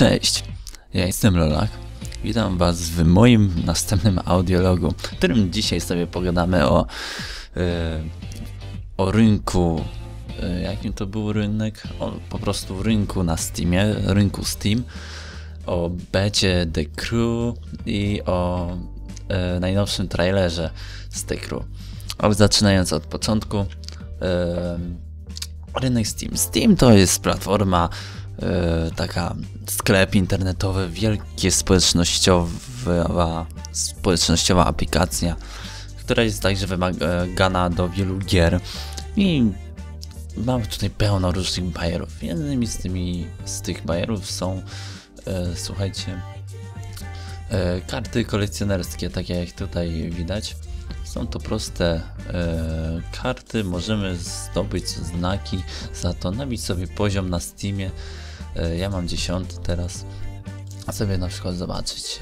Cześć, ja jestem Lolak. Witam Was w moim następnym audiologu, w którym dzisiaj sobie pogadamy o, e, o rynku. E, jakim to był rynek? O, po prostu rynku na Steamie, rynku Steam, o becie The Crew i o e, najnowszym trailerze z The Crew. Ale zaczynając od początku, rynek Steam. Steam to jest platforma taka sklep internetowy, wielkie społecznościowa, społecznościowa aplikacja, która jest także wymagana do wielu gier i mamy tutaj pełno różnych bajerów. Jednymi z, tymi, z tych bajerów są, e, słuchajcie, e, karty kolekcjonerskie, takie jak tutaj widać. Są to proste e, karty, możemy zdobyć znaki, za to nabić sobie poziom na Steamie E, ja mam dziesiąty teraz, a sobie na przykład zobaczyć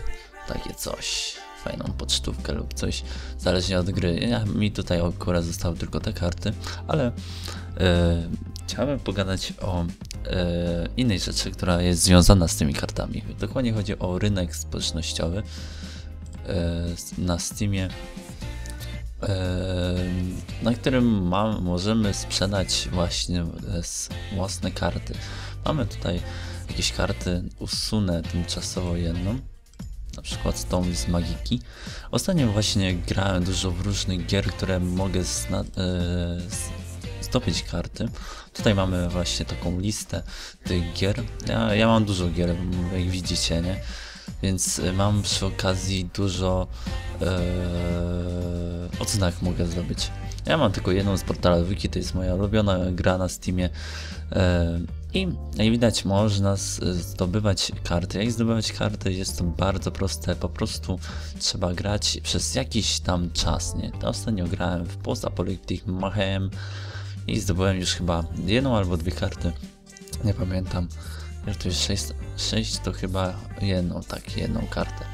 takie coś, fajną pocztówkę lub coś, zależnie od gry. Ja, mi tutaj akurat zostały tylko te karty, ale e, chciałbym pogadać o e, innej rzeczy, która jest związana z tymi kartami. Dokładnie chodzi o rynek społecznościowy e, na Steamie na którym ma, możemy sprzedać właśnie własne karty. Mamy tutaj jakieś karty, usunę tymczasowo jedną, na przykład tą z Magiki. Ostatnio właśnie grałem dużo w różnych gier, które mogę zna, e, zdobyć karty. Tutaj mamy właśnie taką listę tych gier. Ja, ja mam dużo gier, jak widzicie, nie? Więc mam przy okazji dużo e, odznak mogę zrobić. Ja mam tylko jedną z portala Wiki, to jest moja ulubiona gra na Steamie. E, I jak widać można zdobywać karty. Jak zdobywać karty jest to bardzo proste, po prostu trzeba grać przez jakiś tam czas, nie? To ostatnio grałem w Post-Apocalyptic Mayhem i zdobyłem już chyba jedną albo dwie karty, nie pamiętam. Już to jest 6, 6 to chyba jedną, tak, jedną kartę.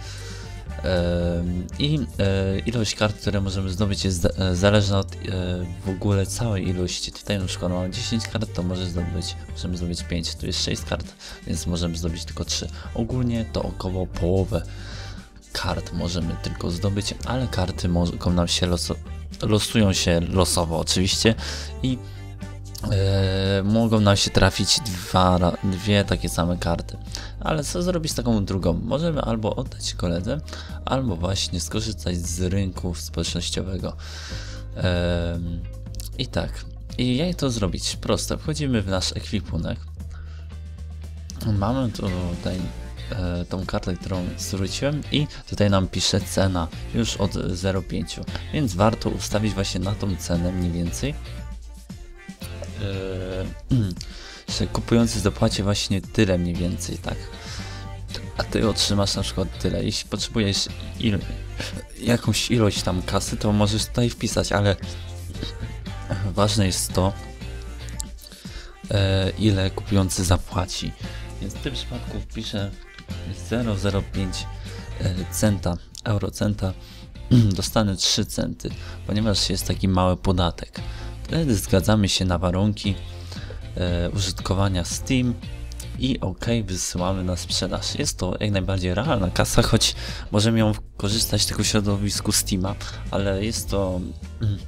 I e, ilość kart, które możemy zdobyć jest e, zależna od e, w ogóle całej ilości. Tutaj na przykład mamy 10 kart, to może zdobyć, możemy zdobyć 5. Tu jest 6 kart, więc możemy zdobyć tylko 3. Ogólnie to około połowę kart możemy tylko zdobyć, ale karty mogą nam się loso losują się losowo oczywiście i mogą nam się trafić dwa, dwie takie same karty. Ale co zrobić z taką drugą? Możemy albo oddać koledze, albo właśnie skorzystać z rynku społecznościowego. E, I tak. I jak to zrobić? Proste. Wchodzimy w nasz ekwipunek. Mamy tutaj e, tą kartę, którą zwróciłem i tutaj nam pisze cena już od 0,5, więc warto ustawić właśnie na tą cenę mniej więcej że kupujący zapłaci właśnie tyle mniej więcej, tak? A ty otrzymasz na przykład tyle. Jeśli potrzebujesz il jakąś ilość tam kasy, to możesz tutaj wpisać, ale ważne jest to, e, ile kupujący zapłaci. Więc w tym przypadku wpiszę 0,05 e, centa, eurocenta, dostanę 3 centy, ponieważ jest taki mały podatek. Wtedy zgadzamy się na warunki e, użytkowania Steam i OK, wysyłamy na sprzedaż. Jest to jak najbardziej realna kasa, choć możemy ją korzystać tylko w środowisku Steama, ale jest to mm,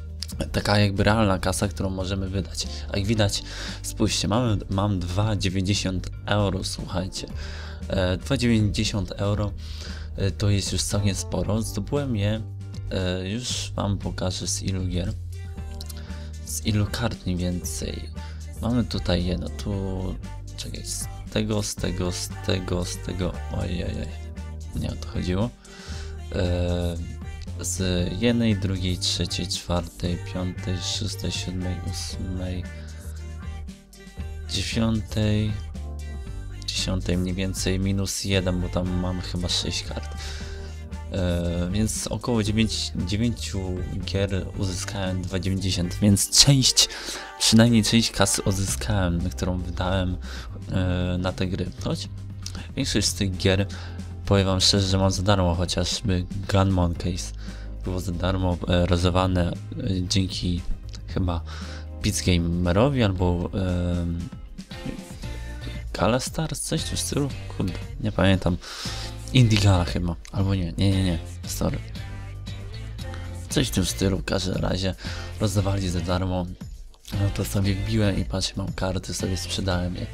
taka jakby realna kasa, którą możemy wydać. A jak widać, spójrzcie, mamy, mam 2,90 euro, słuchajcie. E, 2,90 euro e, to jest już całkiem sporo. Zdobyłem je, e, już wam pokażę z ilu gier z ilu kart mniej więcej. Mamy tutaj jedno, tu... Czekaj, z tego, z tego, z tego, z tego... Ojej, nie o to chodziło. Eee, z jednej, drugiej, trzeciej, czwartej, piątej, szóstej, siódmej, ósmej, dziewiątej, dziesiątej mniej więcej minus jeden, bo tam mamy chyba sześć kart. E, więc około 9, 9 gier uzyskałem 2,90, więc część, przynajmniej część kasy uzyskałem, którą wydałem e, na te gry. Choć większość z tych gier, powiem wam szczerze, że mam za darmo, chociażby Gun Monkeys było za darmo e, rozdawane dzięki chyba Gamerowi albo Gala Stars, coś w stylu? Kurde, nie pamiętam. Indigala chyba, albo nie, nie, nie, nie, sorry. Coś w tym stylu, w każdym razie rozdawali za darmo. No to sobie wbiłem i patrzę, mam karty, sobie sprzedałem je.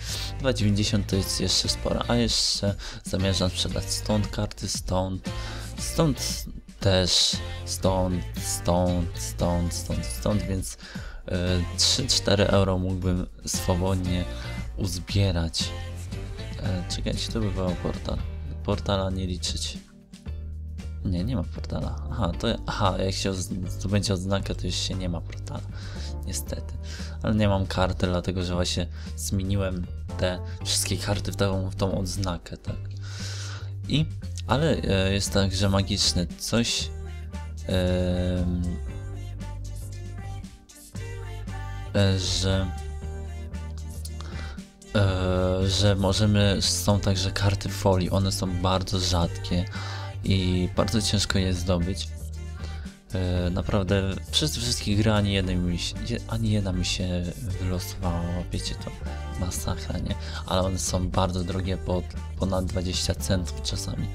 2,90 to jest jeszcze sporo, a jeszcze zamierzam sprzedać stąd karty, stąd, stąd też, stąd, stąd, stąd, stąd, stąd, więc y, 3-4 euro mógłbym swobodnie uzbierać. E, czekajcie, to by był portal. Portala nie liczyć. Nie, nie ma portala. Aha, to, aha, jak się zdobędzie odznakę, to już się nie ma portala. Niestety. Ale nie mam karty, dlatego że właśnie zmieniłem te wszystkie karty w tą, w tą odznakę, tak. I, ale e, jest także magiczne coś. em, e, że e, że możemy, są także karty folii, one są bardzo rzadkie i bardzo ciężko je zdobyć. E, naprawdę przez wszystkich gry ani, jednej mi się, ani jedna mi się wylosowała, wiecie to masakra, nie? Ale one są bardzo drogie, po ponad 20 centów czasami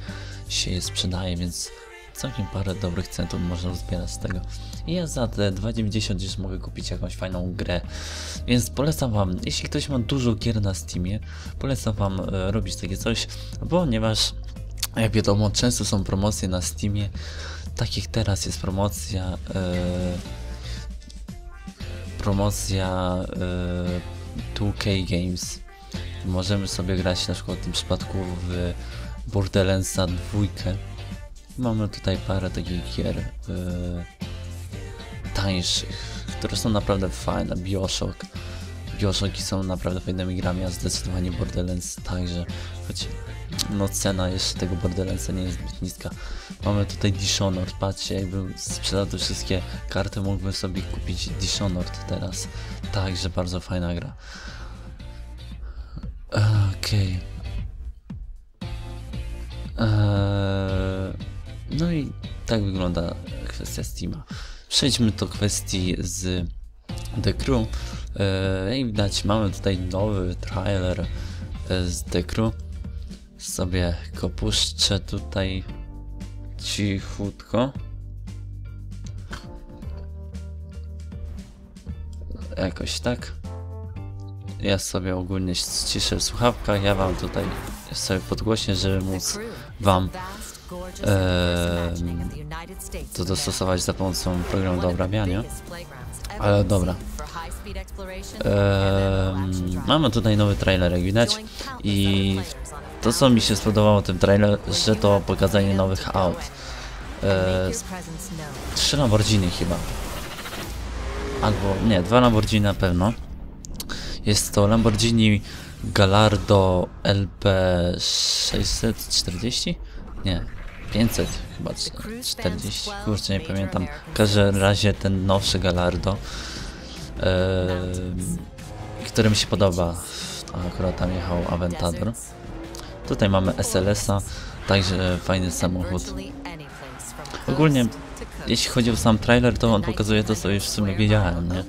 się je sprzedaje, więc całkiem parę dobrych centów można uzbierać z tego. I ja za te 2,90 już mogę kupić jakąś fajną grę. Więc polecam wam, jeśli ktoś ma dużo gier na Steamie, polecam wam e, robić takie coś, ponieważ jak wiadomo, często są promocje na Steamie. Tak jak teraz jest promocja. E, promocja e, 2K Games. Możemy sobie grać na przykład w tym przypadku w Borderlandsa 2. Mamy tutaj parę takich gier e, tańszych, które są naprawdę fajne. Bioshock. Bioshocki są naprawdę fajnymi grami, a zdecydowanie Borderlands także, choć no cena jeszcze tego Borderlandsa nie jest zbyt niska. Mamy tutaj Dishonored, patrzcie, jakbym sprzedał te wszystkie karty, mógłbym sobie kupić Dishonored teraz. Także bardzo fajna gra. Okej. Eee, no i tak wygląda kwestia Steama. Przejdźmy do kwestii z The Crew. Eee, Jak widać mamy tutaj nowy trailer e, z The Crew. Sobie go puszczę tutaj cichutko. Jakoś tak. Ja sobie ogólnie ściszę w słuchawkach, ja wam tutaj sobie podgłośnię, żeby móc wam to dostosować za pomocą programu do obrabiania. Ale dobra. Em, mamy tutaj nowy trailer, jak widać. I to, co mi się spodobało w tym trailerze, to pokazanie nowych aut. E, trzy Lamborghini chyba. Albo, nie, dwa Lamborghini na pewno. Jest to Lamborghini Gallardo LP 640? Nie, 500 chyba, czy 40, kurczę nie pamiętam. W każdym razie ten nowszy Gallardo, em, który mi się podoba, akurat tam jechał Aventador. Tutaj mamy SLS-a, także fajny samochód. Ogólnie, jeśli chodzi o sam trailer, to on pokazuje to, co już w sumie wiedziałem, nie?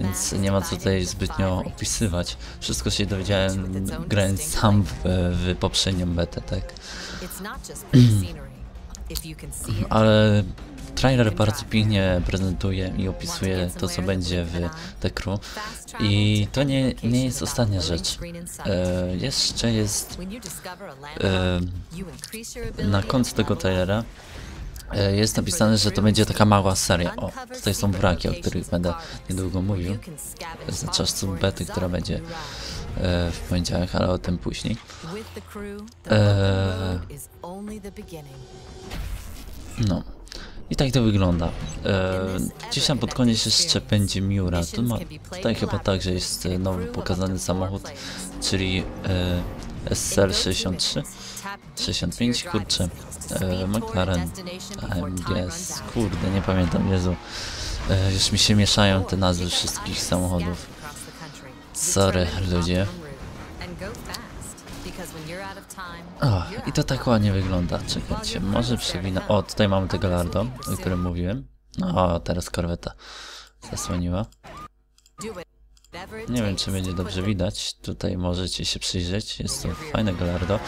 Więc nie ma co tutaj zbytnio opisywać. Wszystko się dowiedziałem grając sam w, w poprzednią betę, tak? Ale trailer bardzo pięknie prezentuje i opisuje to, co będzie w The Crew. I to nie, nie jest ostatnia rzecz. E, jeszcze jest e, na końcu tego trailera e, jest napisane, że to będzie taka mała seria. O, tutaj są wraki, o których będę niedługo mówił. Za czasu bety, która będzie w poniedziałek, ale o tym później. Eee, no. I tak to wygląda. Eee, gdzieś tam pod koniec jeszcze będzie Miura. Tu ma, tutaj chyba także jest e, nowy pokazany samochód, czyli e, SL63. 65, kurczę. E, McLaren AMG, kurde, nie pamiętam, Jezu. E, już mi się mieszają te nazwy wszystkich samochodów. Sorry, ludzie. O, i to tak ładnie wygląda. Czekajcie, może przewinę. O, tutaj mamy tego Lardo, o którym mówiłem. No, o, teraz korweta zasłoniła. Nie wiem, czy będzie dobrze widać. Tutaj możecie się przyjrzeć. Jest to fajne galardo.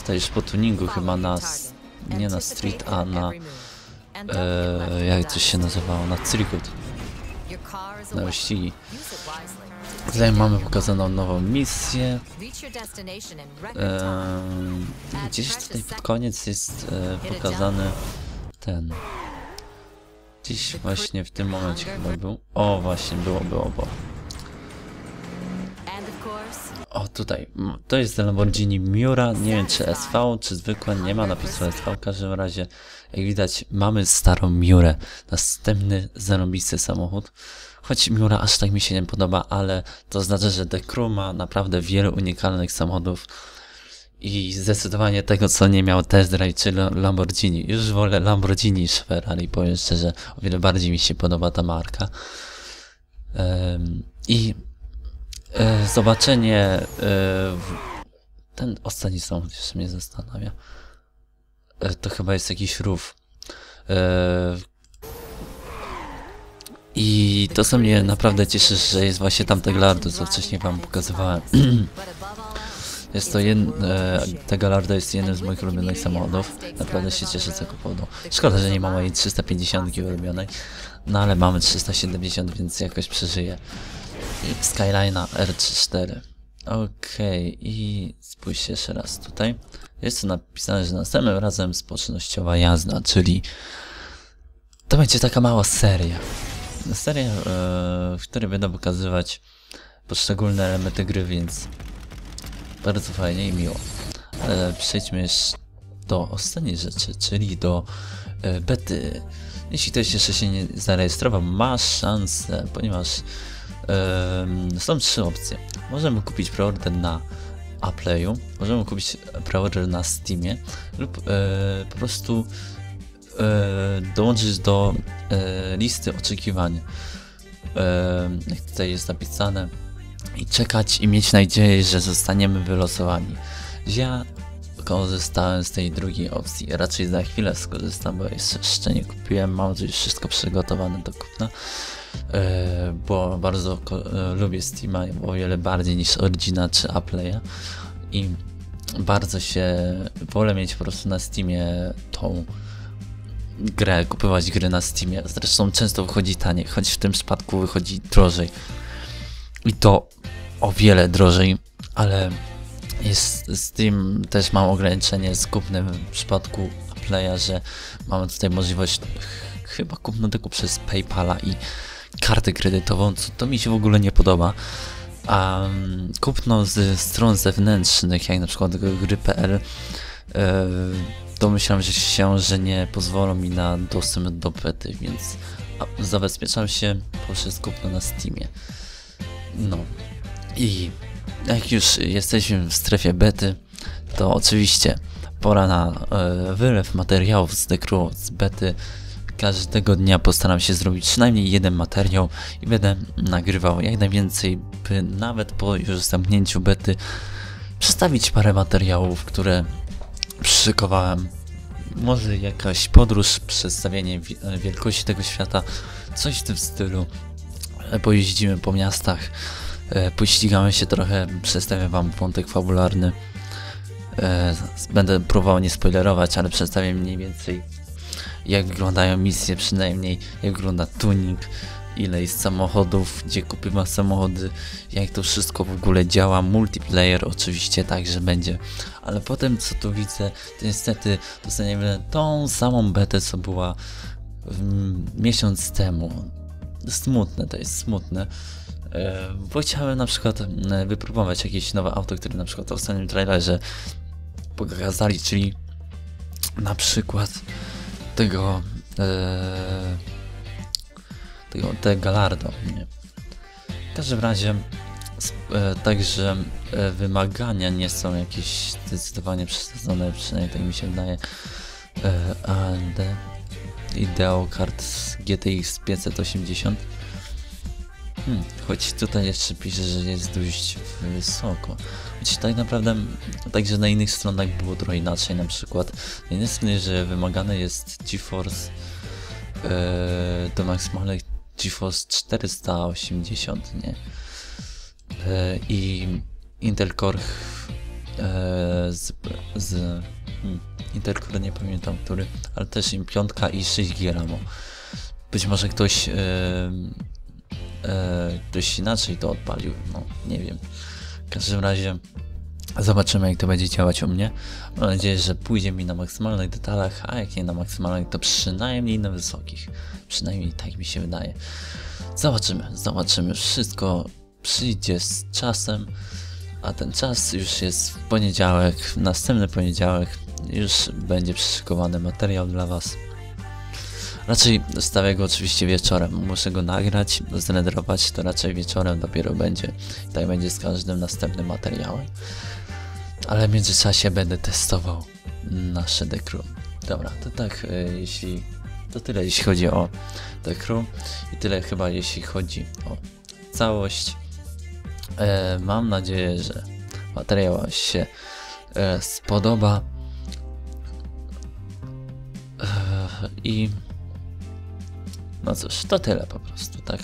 Tutaj już po tuningu chyba na... Nie na street, a na... E, jak to się nazywało? Na circuit. Na wyścigi. Tutaj mamy pokazaną nową misję. Ehm, gdzieś tutaj pod koniec jest e, pokazany ten. Gdzieś właśnie w tym momencie chyba był. O, właśnie, było, było, było. O, tutaj. To jest Lamborghini Miura. Nie wiem, czy SV, czy zwykłe. Nie ma napisu SV. W każdym razie, jak widać, mamy starą Miurę. Następny zarobisty samochód. Choć Miura aż tak mi się nie podoba, ale to znaczy, że The Crew ma naprawdę wiele unikalnych samochodów. I zdecydowanie tego, co nie miał Test Drive, czy Lam- Lamborghini. Już wolę Lamborghini niż Ferrari, powiem szczerze. O wiele bardziej mi się podoba ta marka. Em, I zobaczenie e, ten ostatni samochód jeszcze mnie zastanawia. E, to chyba jest jakiś rów. E, I to, co mnie naprawdę cieszy, że jest właśnie tamte Glardo, co wcześniej wam pokazywałem. Jest to jeden, e, ta Galarda jest jednym z moich ulubionych samochodów. Naprawdę się cieszę z tego powodu. Szkoda, że nie ma mojej 350 ulubionej. No ale mamy 370, więc jakoś przeżyję. Skyline'a R34. Okej, i spójrzcie jeszcze raz tutaj. Jest tu napisane, że następnym razem społecznościowa jazda, czyli to będzie taka mała seria. Seria, e, w której będę pokazywać poszczególne elementy gry, więc bardzo fajnie i miło. Ale przejdźmy jeszcze do ostatniej rzeczy, czyli do e, bety. Jeśli ktoś jeszcze się nie zarejestrował, ma szansę, ponieważ są trzy opcje. Możemy kupić preorder na Apple'u, możemy kupić preorder na Steamie lub e, po prostu e, dołączyć do e, listy oczekiwań. Jak tutaj jest napisane, i czekać i mieć nadzieję, że zostaniemy wylosowani. Ja korzystałem z tej drugiej opcji. Raczej za chwilę skorzystam, bo jeszcze nie kupiłem. Mam już wszystko przygotowane do kupna. E, bo bardzo e, lubię Steama o wiele bardziej niż Origina czy Apple'a i bardzo się wolę mieć po prostu na Steamie tą grę, kupować gry na Steamie. Zresztą często wychodzi taniej, choć w tym przypadku wychodzi drożej. I to o wiele drożej, ale jest z też mam ograniczenie z kupnem w przypadku Playa, że mamy tutaj możliwość ch- chyba kupno tylko przez Paypala i kartę kredytową, co to mi się w ogóle nie podoba. A kupno z stron zewnętrznych, jak na przykład gry.pl, e, domyślam się, że nie pozwolą mi na dostęp do bety, więc zabezpieczam się poprzez kupno na Steamie. No i jak już jesteśmy w strefie bety, to oczywiście pora na e, wylew materiałów z dekru z bety. Każdego dnia postaram się zrobić przynajmniej jeden materiał i będę nagrywał jak najwięcej, by nawet po już zamknięciu bety przedstawić parę materiałów, które przyszykowałem. Może jakaś podróż, przedstawienie wi- wielkości tego świata, coś w tym stylu. Pojeździmy po miastach, e, pościgamy się trochę, przedstawię wam wątek fabularny. E, Będę próbował nie spoilerować, ale przedstawię mniej więcej jak wyglądają misje przynajmniej, jak wygląda tuning, ile jest samochodów, gdzie kupimy samochody, jak to wszystko w ogóle działa, multiplayer oczywiście także będzie, ale potem co tu widzę, to niestety dostaniemy tą samą betę, co była mm, miesiąc temu. Smutne, to jest smutne. E, bo chciałem na przykład e, wypróbować jakieś nowe auto, które na przykład w ostatnim trailerze pokazali, czyli na przykład tego e, tego te Gallardo nie. w każdym razie e, także e, wymagania nie są jakieś zdecydowanie przesadzone przynajmniej tak mi się wydaje e, AMD Ideo z GTX 580 Hmm, choć tutaj jeszcze pisze, że jest dość wysoko. Choć tak naprawdę, także na innych stronach było trochę inaczej, na przykład z jednej strony, że wymagane jest GeForce e, do maksymalnych GeForce 480, nie? i Intel Core z, z hmm, Intel Core nie pamiętam który, ale też im piątka i 6 GB. Być może ktoś ktoś inaczej to odpalił, no nie wiem. W każdym razie Zobaczymy, jak to będzie działać u mnie. Mam nadzieję, że pójdzie mi na maksymalnych detalach, a jak nie na maksymalnych, to przynajmniej na wysokich. Przynajmniej tak mi się wydaje. Zobaczymy, zobaczymy. Wszystko przyjdzie z czasem, a ten czas już jest w poniedziałek, w następny poniedziałek już będzie przyszykowany materiał dla Was. Raczej stawię go oczywiście wieczorem. Muszę go nagrać, zrenderować, to raczej wieczorem dopiero będzie. Tak będzie z każdym następnym materiałem. Ale w międzyczasie będę testował nasze Decru. Dobra, to tak, e, jeśli to tyle jeśli chodzi o Decru i tyle chyba jeśli chodzi o całość. E, mam nadzieję, że materiał się e, spodoba. E, I no cóż, to tyle po prostu, tak?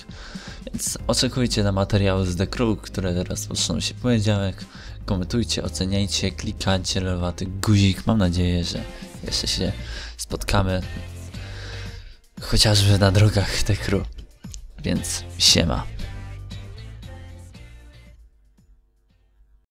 Więc oczekujcie na materiały z The Crew, które teraz poczną się w poniedziałek. Komentujcie, oceniajcie, klikajcie lewaty guzik. Mam nadzieję, że jeszcze się spotkamy chociażby na drogach The Crew. Więc siema.